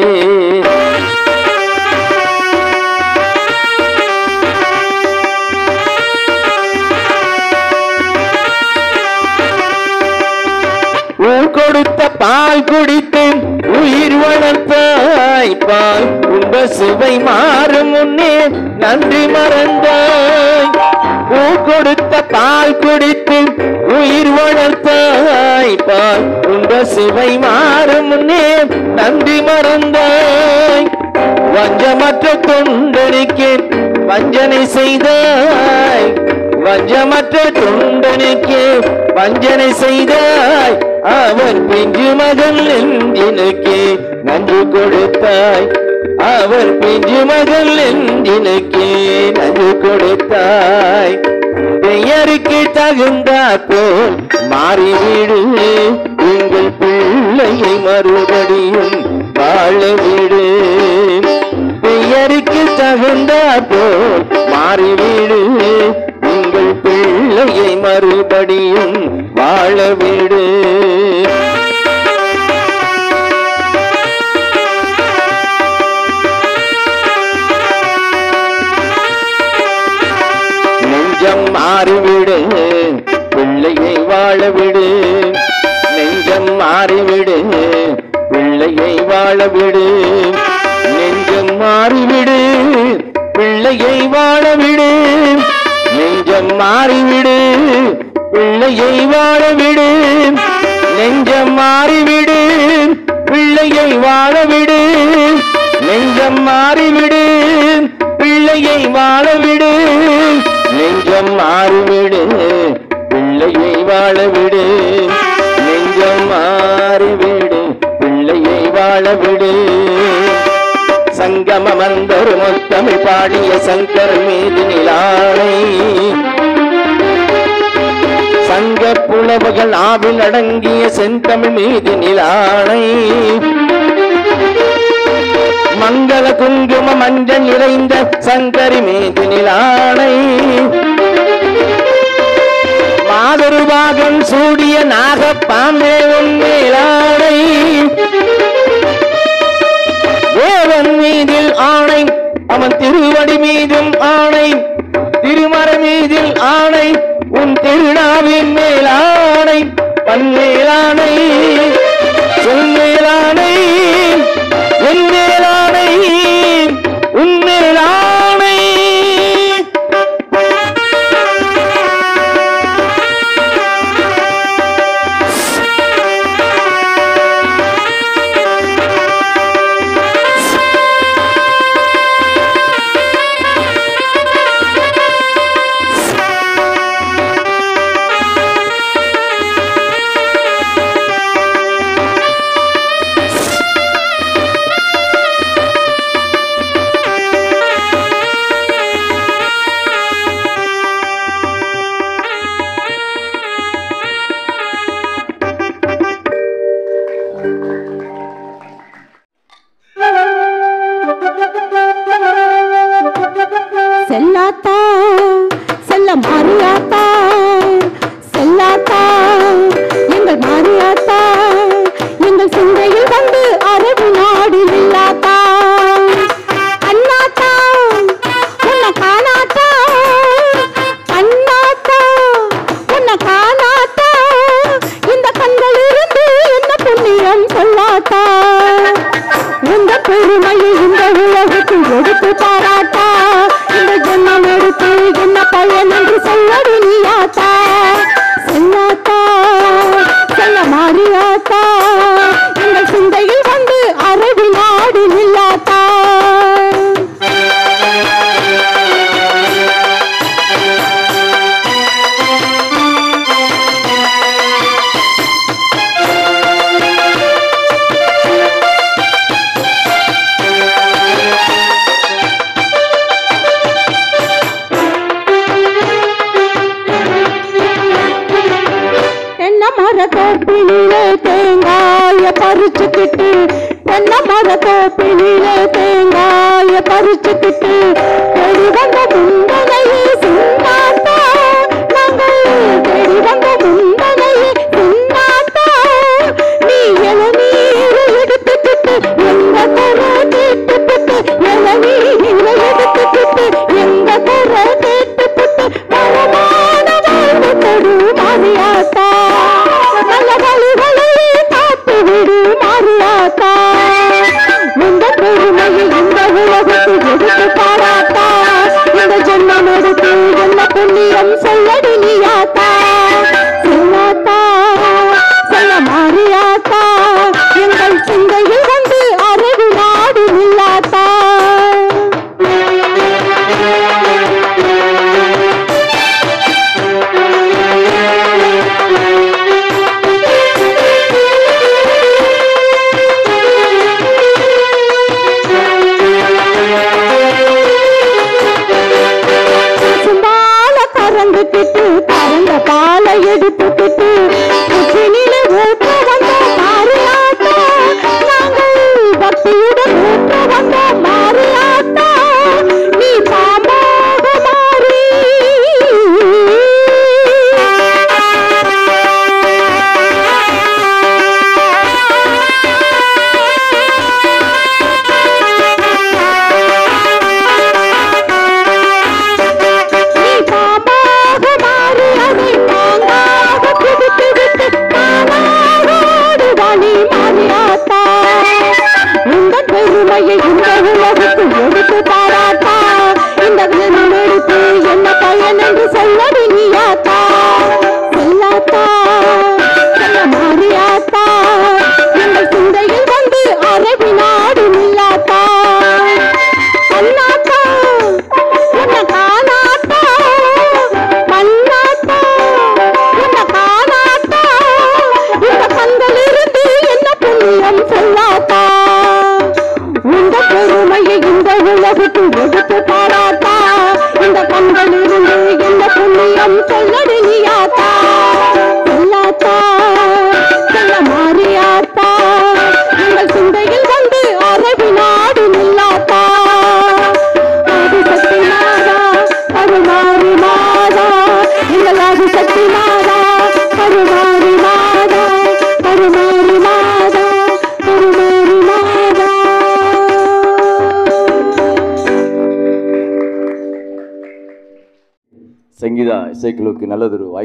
கொடுத்த பால் குடித்து உயிர் வளர்த்தாய். பால் உண்ட சுவை மாறும் முன்னே நன்றி மறந்தாய். பூ கொடுத்த பால் குடித்து உயிர் வளர்த்தாய் பால். உண்ட சுவை மாறும் முன்னே நன்றி மறந்தாய். வஞ்சமற்ற தொண்டனுக்கு வஞ்சனை செய்தாய். வஞ்சமற்ற தொண்டனுக்கு வஞ்சனை செய்தாய். அவன் பிஞ்சு மகன் நெஞ்சினுக்கு நன்றி கொடுத்தாய். அவர் பிஞ்சு மகள் நெஞ்சினுக்கே நன்றி கொடுத்தாய். பெயருக்கு தகுந்தா போல் மாறிவிடு. எங்கள் பிள்ளையை மறுபடியும் வாழ விடு பெயருக்கு தகுந்தா போல் மாறிவிடு. பிள்ளையை மறுபடியும் வாழ விடு. நெஞ்சம் மாறிவிடு பிள்ளையை வாழ விடு. நெஞ்சம் மாறிவிடு பிள்ளையை வாழ விடு. நெஞ்சம் மாறிவிடு பிள்ளையை வாழ விடு. நெஞ்சம் மாறிவிடு பிள்ளையை வாழவிடு. நெஞ்சம் மாறிவிடு பிள்ளையை வாழவிடு. நெஞ்சம் மாறிவிடு பிள்ளையை வாழவிடு. நெஞ்சம் மாறிவிடு பிள்ளையை வாழவிடு. நெஞ்சம் மாறிவிடு பிள்ளையை வாழவிடு. விடு சங்கம மந்தர் முத்தமிழ் பாடிய சங்கர் மீது நிலானை. சங்க புலவுகள் ஆவில் அடங்கிய செந்தமிழ் மீது நிலானை. மங்கள குங்கும மஞ்சள் நிறைந்த சங்கரி மீது நிலானை. மாதருபாகன் சூடிய நாகப்பாம்பே உன் நிலானை தேவன் மீதில் ஆணை அவன் திருவடி மீதும் ஆணை திருமர மீதில் ஆணை உன் திருநாவின் மேலானை பன்மேலானை சொல்மேலானை என் மேலானை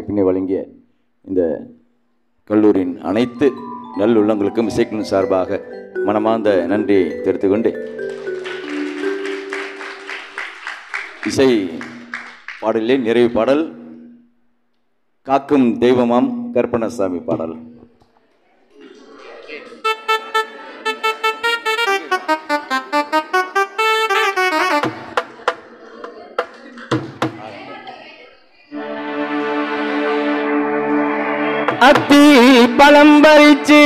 வாய்ப்பினை வழங்கிய இந்த கல்லூரியின் அனைத்து நல்லுள்ளங்களுக்கும் இசைக்குழு சார்பாக மனமார்ந்த நன்றியை தெரிவித்துக்கொண்டு இசை பாடலிலே நிறைவு பாடல் காக்கும் தெய்வமாம் கற்பனசாமி பாடல். பழம்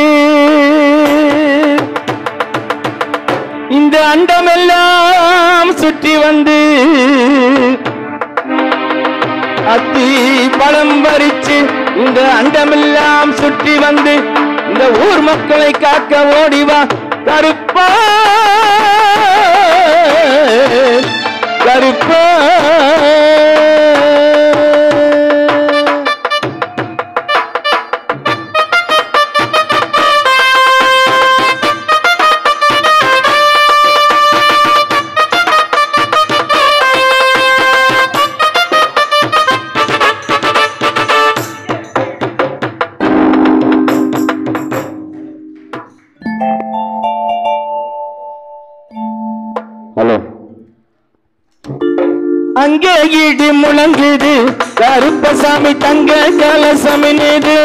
இந்த அண்டமெல்லாம் சுற்றி வந்து அத்தி பழம் பறிச்சு இந்த அண்டமெல்லாம் சுற்றி வந்து இந்த ஊர் மக்களை காக்க ஓடிவா கருப்பா. கருப்பா. முழங்குது கருப்பசாமி தங்க கலசமி நீது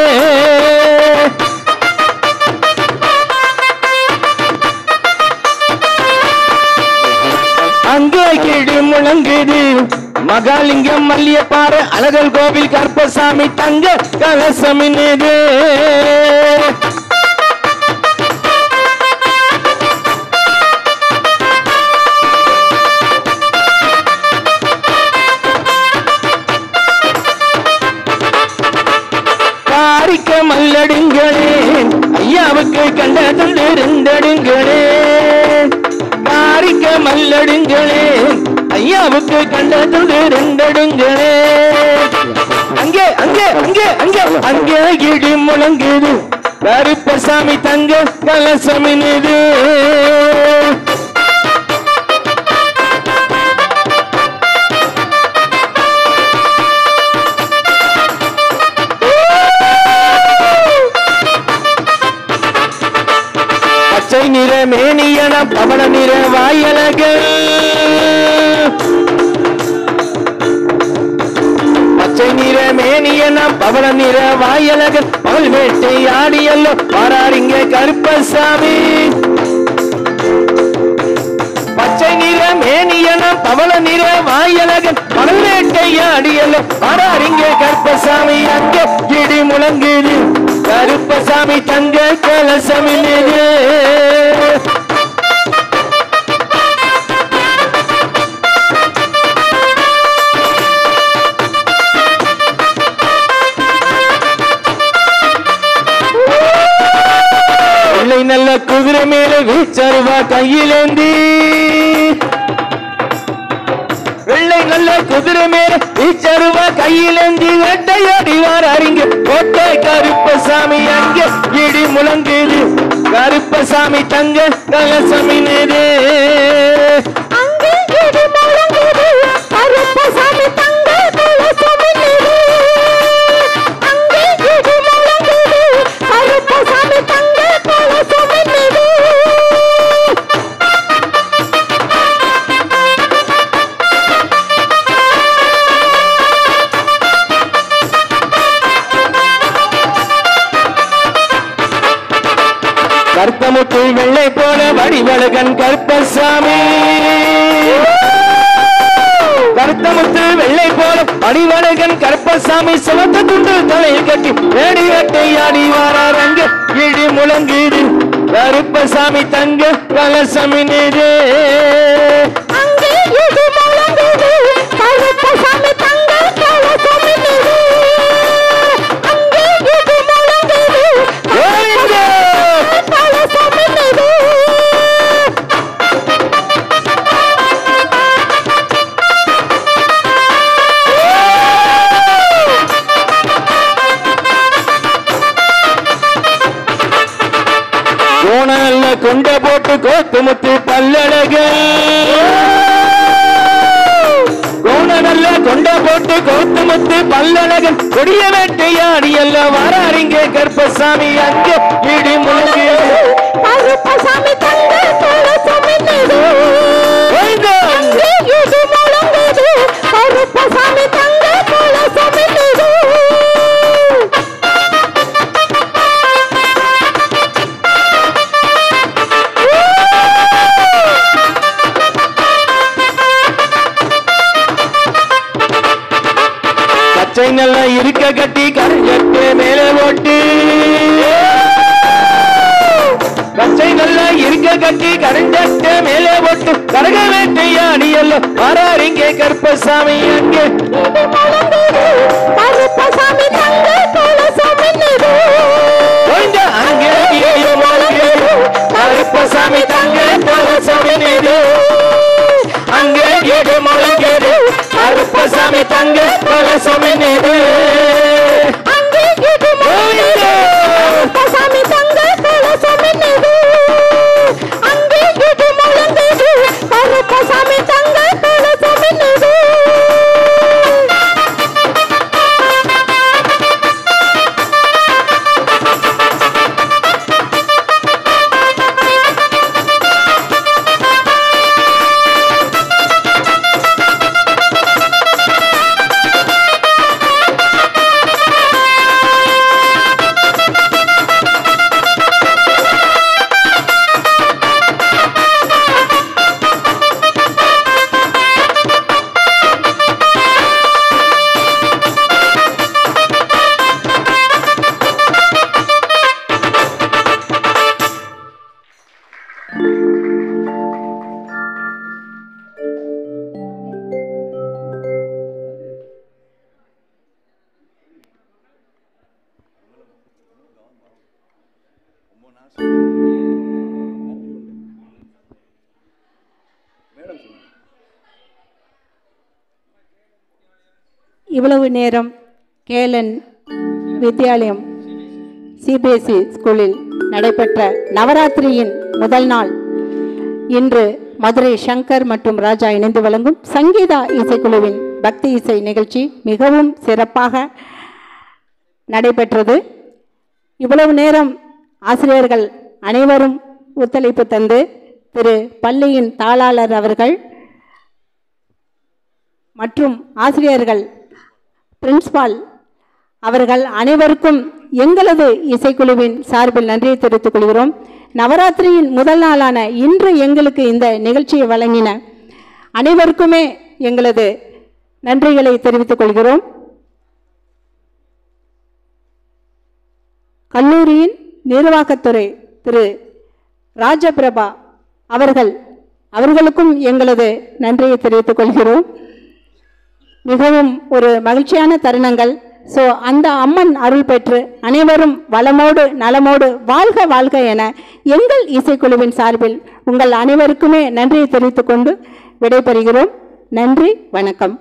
அங்கே கிழி முழங்குது மகாலிங்கம் மல்லியப்பாறு அழகல் கோவில் கருப்பசாமி தங்க கலசமி காரிக்க மல்லடுங்களே ஐயாவுக்கு கண்ட இருந்தடுங்களே காரிக்க மல்லடுங்களே ஐயாவுக்கு கண்ட இருந்தடுங்களே அங்கே அங்கே அங்கே அங்கே அங்கே இடி முழங்குது. கருப்பசாமி தங்க கலசமினுது. நிற மேனியன பவள நிற வாயலக. பச்சை நிற மேனியன பவள நிற வாயலகள் பகல் வேட்டை ஆடியல்லோ பாராரிங்க கருப்பசாமி. பச்சை நிற மேனியன பவள நிற வாயலகன் பகல் வேட்டை ஆடியல்லோ பாராரிங்க கருப்பசாமி. அங்க இடி முழங்குது கருப்பசாமி தங்க கலசமில்லையே வீச்சருவ கையிலேந்தி. வெள்ளை நல்ல குதிரை மேல வீச்சருவ கையிலேந்தி. வேட்டையாடிவார் அறிங்க கோட்டை கருப்பசாமி அங்க இடி முழங்குது. கருப்பசாமி தங்க கலசமி நேரே குப்பசாமி தங்க கலசமி கொண்ட கோத்து முத்து பல்லழகன் கோணல்ல கொண்ட போட்டு கோத்து முத்து பல்லழகன் கொடிய வேட்டையாடி அல்ல வராறிங்க கர்ப்பசாமி அங்கே இடி முழங்கு கர்ப்பசாமி தங்க வேட்டையாடி எல்லாம் வராரிங்க கருப்பசாமி அங்கே கருப்பசாமி. கருப்பசாமி தங்க கலசமி நீரு. அங்கே இடி முழங்குது. கருப்பசாமி தங்க கலசமி நீரு. இவ்வளவு நேரம் கேலன் வித்யாலயம் சிபிஎஸ்இ ஸ்கூலில் நடைபெற்ற நவராத்திரியின் முதல் நாள். இன்று மதுரை சங்கர் மற்றும் ராஜா இணைந்து வழங்கும் சங்கீதா இசைக்குழுவின் பக்தி இசை நிகழ்ச்சி மிகவும் சிறப்பாக நடைபெற்றது. இவ்வளவு நேரம் ஆசிரியர்கள் அனைவரும் ஒத்துழைப்பு தந்து திரு பள்ளியின் தாளாளர் அவர்கள் மற்றும் ஆசிரியர்கள் பிரின்ஸ்பால் அவர்கள் அனைவருக்கும் எங்களது இசைக்குழுவின் சார்பில் நன்றியை தெரிவித்துக் கொள்கிறோம். நவராத்திரியின் முதல் நாளான இன்று எங்களுக்கு இந்த நிகழ்ச்சியை வழங்கின அனைவருக்குமே எங்களது நன்றிகளை தெரிவித்துக் கொள்கிறோம். கல்லூரியின் நிர்வாகத்துறை திரு. ராஜபிரபா அவர்கள் அவர்களுக்கும் எங்களது நன்றியை தெரிவித்துக் கொள்கிறோம். மிகவும் ஒரு மகிழ்ச்சியான தருணங்கள். ஸோ அந்த அம்மன் அருள் பெற்று அனைவரும் வளமோடு நலமோடு வாழ்க வாழ்க என எங்கள் இசைக்குழுவின் சார்பில் உங்கள் அனைவருக்குமே நன்றியை தெரிவித்துக் கொண்டு விடைபெறுகிறோம். நன்றி வணக்கம்.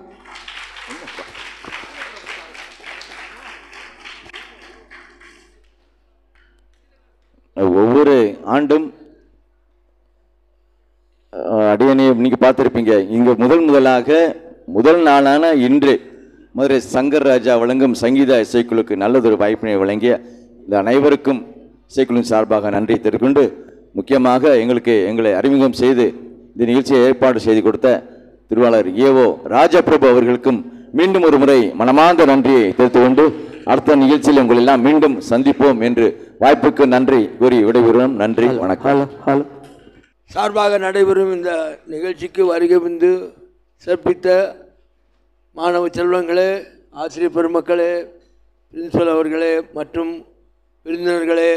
ஒவ்வொரு ஆண்டும் அஹ், அடியனை நீங்கள் பார்த்துருப்பீங்க. இங்கே முதல் முதலாக முதல் நாளான இன்று மதுரை சங்கர் ராஜா வழங்கும் சங்கீத இசைக்குழுக்கு நல்லதொரு வாய்ப்பினை வழங்கிய இந்த அனைவருக்கும் இசைக்குழுவின் சார்பாக நன்றி தெரிவித்துக்கொண்டு முக்கியமாக எங்களுக்கு எங்களை அறிமுகம் செய்து இந்த நிகழ்ச்சியை ஏற்பாடு செய்து கொடுத்த திருவாளர் ஏஓ ராஜபிரபு அவர்களுக்கும் மீண்டும் ஒரு முறை மனமார்ந்த நன்றியை தெரிவித்துக் கொண்டு அடுத்த நிகழ்ச்சியில் உங்களை எல்லாம் மீண்டும் சந்திப்போம் என்று வாய்ப்புக்கு நன்றி கூறி விடைபெறுவோம் நன்றி வணக்கம். சார்பாக நடைபெறும் இந்த நிகழ்ச்சிக்கு வருகை வந்து சிறப்பித்த மாணவ செல்வங்களே ஆசிரியர் பெருமக்களே பிரின்சிபல் அவர்களே மற்றும் விருந்தினர்களே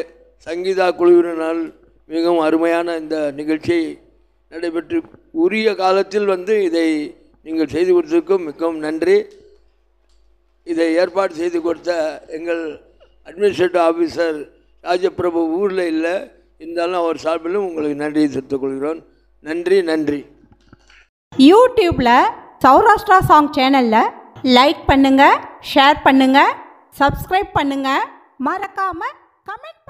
சங்கீதா குழுவினரால் மிகவும் அருமையான இந்த நிகழ்ச்சி நடைபெற்று உரிய காலத்தில் வந்து இதை நீங்கள் செய்து கொடுத்ததுக்கும் மிகவும் நன்றி. இதை ஏற்பாடு செய்து கொடுத்த எங்கள் அட்மினிஸ்ட்ரேட்டிவ் ஆஃபீஸர் ராஜபிரபு ஊரில் இல்லை இருந்தாலும் அவர் சார்பிலும் உங்களுக்கு நன்றியை தெரிவித்துக் கொள்கிறோம். நன்றி நன்றி. யூடியூப்பில் சௌராஷ்டிரா சாங் சேனலில் லைக் பண்ணுங்கள் ஷேர் பண்ணுங்கள் சப்ஸ்கிரைப் பண்ணுங்கள் மறக்காமல் கமெண்ட்